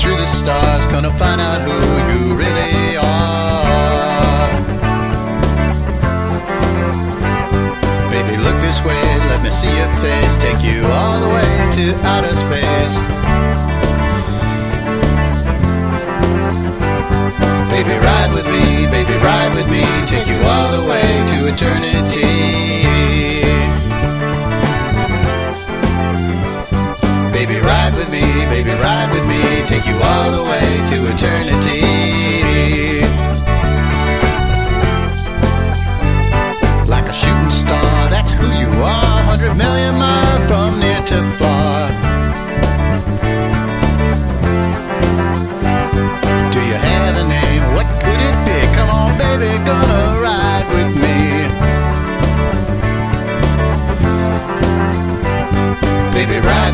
through the stars, gonna find out who you really are. Baby, look this way, let me see your face, take you all the way to outer space. Baby, ride with me, baby, ride with me, take you all the way to eternity. Baby, ride with me, ride with me, take you all the way to eternity.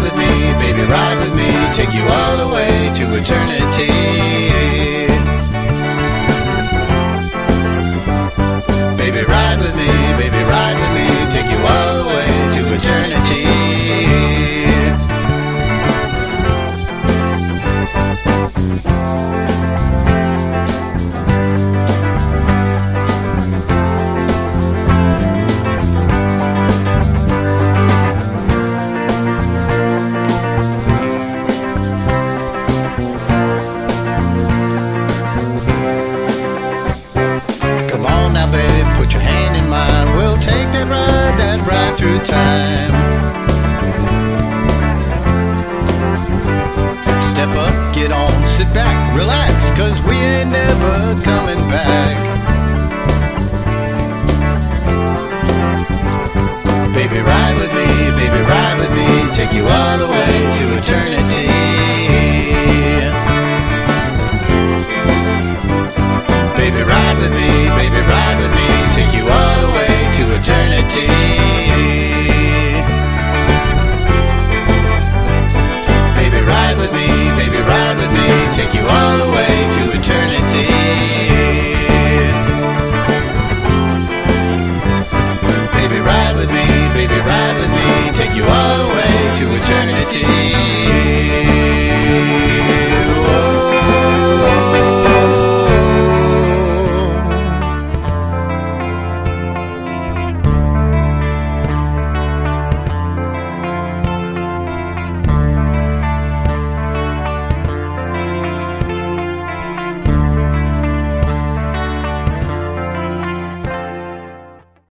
With me, baby, ride with me, take you all the way to eternity. Baby, ride with me, Come on now, babe, put your hand in mine. We'll take that ride, that ride through time. Step up, get on, sit back, ride with me.